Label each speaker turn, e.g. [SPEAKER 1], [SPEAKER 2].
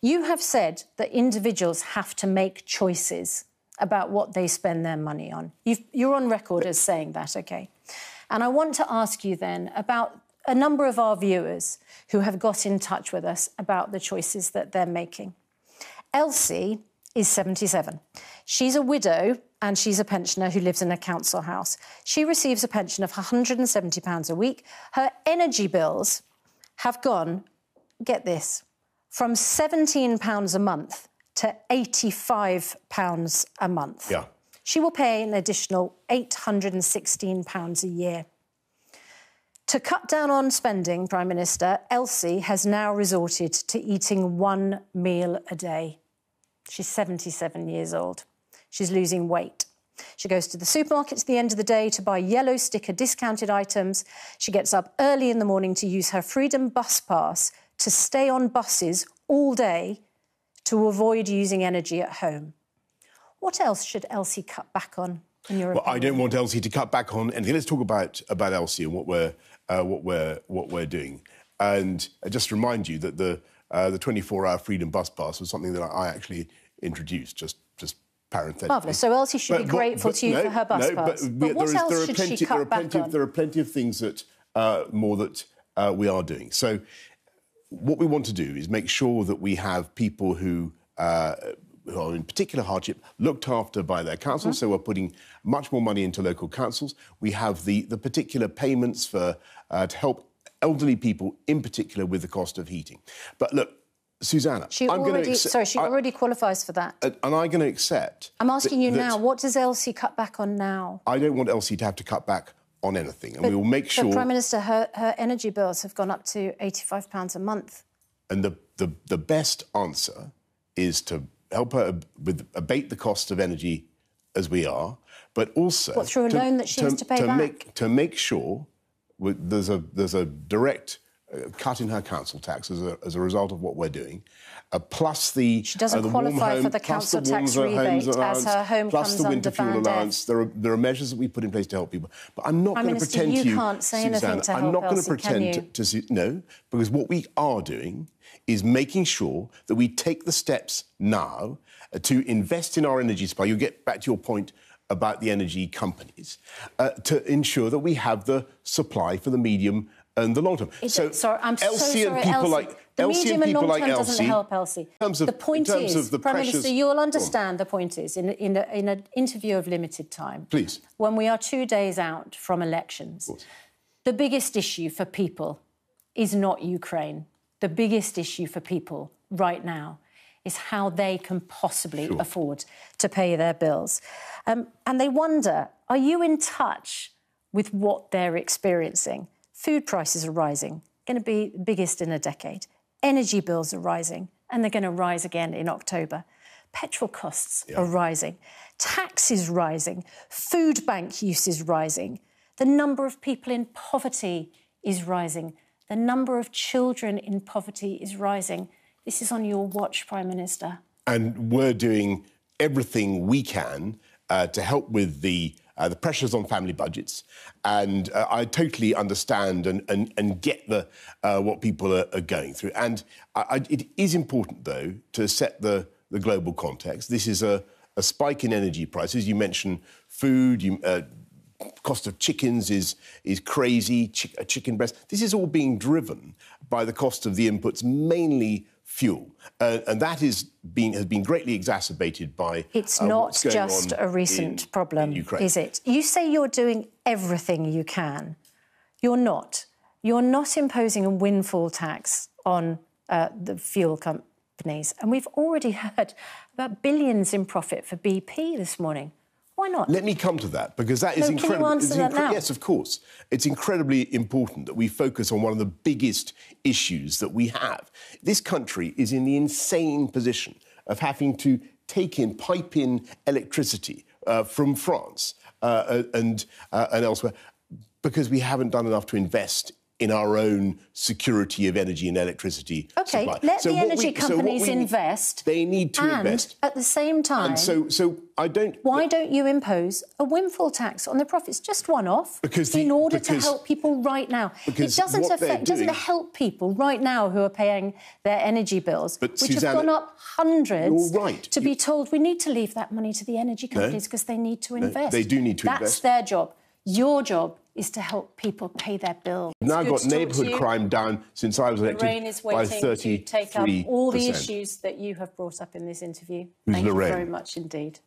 [SPEAKER 1] You have said that individuals have to make choices about what they spend their money on. you are on record as saying that, OK? And I want to ask you then about a number of our viewers who have got in touch with us about the choices that they're making. Elsie is 77. She's a widow and she's a pensioner who lives in a council house. She receives a pension of £170 a week. Her energy bills have gone, get this, from £17 a month to £85 a month.
[SPEAKER 2] Yeah.
[SPEAKER 1] She will pay an additional £816 a year. To cut down on spending, Prime Minister, Elsie has now resorted to eating one meal a day. She's 77 years old. She's losing weight. She goes to the supermarket at the end of the day to buy yellow sticker discounted items. She gets up early in the morning to use her Freedom Bus Pass to stay on buses all day to avoid using energy at home. What else should Elsie cut back on? In your
[SPEAKER 2] well,
[SPEAKER 1] opinion?
[SPEAKER 2] I don't want Elsie to cut back on anything. Let's talk about about Elsie and what we're uh, what we're what we're doing. And I just remind you that the uh, the 24-hour Freedom Bus Pass was something that I actually introduced. Just just parenthetically.
[SPEAKER 1] Marvellous. So Elsie should but, be grateful but, but, to you
[SPEAKER 2] no,
[SPEAKER 1] for her bus
[SPEAKER 2] no,
[SPEAKER 1] pass.
[SPEAKER 2] But,
[SPEAKER 1] but what
[SPEAKER 2] is,
[SPEAKER 1] else
[SPEAKER 2] should
[SPEAKER 1] plenty,
[SPEAKER 2] she cut
[SPEAKER 1] there
[SPEAKER 2] back plenty, on? There are plenty of things that uh, more that uh, we are doing. So what we want to do is make sure that we have people who uh, who are in particular hardship looked after by their councils. Mm-hmm. So we're putting much more money into local councils. We have the, the particular payments for uh, to help elderly people, in particular, with the cost of heating. But look, Susanna,
[SPEAKER 1] she
[SPEAKER 2] I'm
[SPEAKER 1] already,
[SPEAKER 2] accept,
[SPEAKER 1] sorry, she I, already qualifies for that.
[SPEAKER 2] And I'm going to accept.
[SPEAKER 1] I'm asking
[SPEAKER 2] that,
[SPEAKER 1] you now. What does Elsie cut back on now?
[SPEAKER 2] I don't want Elsie to have to cut back on anything, and
[SPEAKER 1] but,
[SPEAKER 2] we will make sure.
[SPEAKER 1] Prime Minister, her, her energy bills have gone up to 85 pounds a month.
[SPEAKER 2] And the, the the best answer is to help her with abate the cost of energy as we are, but also
[SPEAKER 1] what, through a
[SPEAKER 2] to,
[SPEAKER 1] loan that she
[SPEAKER 2] to,
[SPEAKER 1] has to pay
[SPEAKER 2] to
[SPEAKER 1] back.
[SPEAKER 2] Make, to make sure there's a there's a direct cut in her council tax as a, as a result of what we're doing, uh, plus the
[SPEAKER 1] she doesn't
[SPEAKER 2] uh, the
[SPEAKER 1] qualify
[SPEAKER 2] home,
[SPEAKER 1] for the council
[SPEAKER 2] the
[SPEAKER 1] tax rebate
[SPEAKER 2] allowance,
[SPEAKER 1] as her home
[SPEAKER 2] plus
[SPEAKER 1] comes
[SPEAKER 2] the winter
[SPEAKER 1] under
[SPEAKER 2] fuel allowance. There are there are measures that we put in place to help people, but I'm not going to pretend
[SPEAKER 1] you
[SPEAKER 2] to you,
[SPEAKER 1] can't say anything to
[SPEAKER 2] I'm
[SPEAKER 1] help
[SPEAKER 2] not going to pretend to, to no, because what we are doing is making sure that we take the steps now uh, to invest in our energy supply. You get back to your point about the energy companies uh, to ensure that we have the supply for the medium and the long term.
[SPEAKER 1] So, sorry, I'm
[SPEAKER 2] Elsie
[SPEAKER 1] so sorry,
[SPEAKER 2] and people
[SPEAKER 1] Elsie.
[SPEAKER 2] like
[SPEAKER 1] the
[SPEAKER 2] Elsie
[SPEAKER 1] medium
[SPEAKER 2] and
[SPEAKER 1] and long
[SPEAKER 2] like
[SPEAKER 1] term
[SPEAKER 2] Elsie,
[SPEAKER 1] doesn't help Elsie.
[SPEAKER 2] Of,
[SPEAKER 1] the point is,
[SPEAKER 2] the
[SPEAKER 1] Prime
[SPEAKER 2] pressures,
[SPEAKER 1] Minister, you'll understand the point is in, in, a, in an interview of limited time.
[SPEAKER 2] Please.
[SPEAKER 1] When we are two days out from elections, the biggest issue for people is not Ukraine. The biggest issue for people right now is how they can possibly sure. afford to pay their bills. Um, and they wonder are you in touch with what they're experiencing? Food prices are rising, going to be the biggest in a decade. Energy bills are rising, and they're going to rise again in October. Petrol costs yeah. are rising. taxes rising. Food bank use is rising. The number of people in poverty is rising. The number of children in poverty is rising. This is on your watch, Prime Minister.
[SPEAKER 2] And we're doing everything we can to help with the uh, the pressures on family budgets. And uh, I totally understand and, and, and get the, uh, what people are, are, going through. And I, I, it is important, though, to set the, the global context. This is a, a spike in energy prices. You mentioned food, you, uh, cost of chickens is is crazy. a chicken breast. This is all being driven by the cost of the inputs, mainly fuel, uh, and that is being, has been greatly exacerbated by.
[SPEAKER 1] It's uh, not just a recent
[SPEAKER 2] in,
[SPEAKER 1] problem,
[SPEAKER 2] in
[SPEAKER 1] is it? You say you're doing everything you can. You're not. You're not imposing a windfall tax on uh, the fuel companies, and we've already heard about billions in profit for BP this morning. Why not?
[SPEAKER 2] Let me come to that because that
[SPEAKER 1] no,
[SPEAKER 2] is incredible.
[SPEAKER 1] Can you answer that now?
[SPEAKER 2] Yes, of course. It's incredibly important that we focus on one of the biggest issues that we have. This country is in the insane position of having to take in, pipe in electricity uh, from France uh, and, uh, and elsewhere because we haven't done enough to invest in our own security of energy and electricity
[SPEAKER 1] okay,
[SPEAKER 2] supply.
[SPEAKER 1] let so the energy we, companies so we, invest.
[SPEAKER 2] They need to
[SPEAKER 1] and
[SPEAKER 2] invest.
[SPEAKER 1] At the same time,
[SPEAKER 2] and so so I don't.
[SPEAKER 1] Why don't you impose a windfall tax on the profits, just one off,
[SPEAKER 2] because the,
[SPEAKER 1] in order
[SPEAKER 2] because,
[SPEAKER 1] to help people right now?
[SPEAKER 2] Because
[SPEAKER 1] it doesn't affect,
[SPEAKER 2] doing,
[SPEAKER 1] doesn't help people right now who are paying their energy bills,
[SPEAKER 2] but
[SPEAKER 1] which
[SPEAKER 2] Susanna,
[SPEAKER 1] have gone up hundreds.
[SPEAKER 2] right.
[SPEAKER 1] To you, be told we need to leave that money to the energy companies because no, they need to invest.
[SPEAKER 2] No, they do need to
[SPEAKER 1] That's
[SPEAKER 2] invest.
[SPEAKER 1] That's their job. Your job is to help people pay their bills.
[SPEAKER 2] We've now got neighbourhood crime down since I was elected
[SPEAKER 1] Lorraine is waiting
[SPEAKER 2] by
[SPEAKER 1] to take up all the issues that you have brought up in this interview.
[SPEAKER 2] Who's
[SPEAKER 1] Thank
[SPEAKER 2] Lorraine?
[SPEAKER 1] you very much indeed.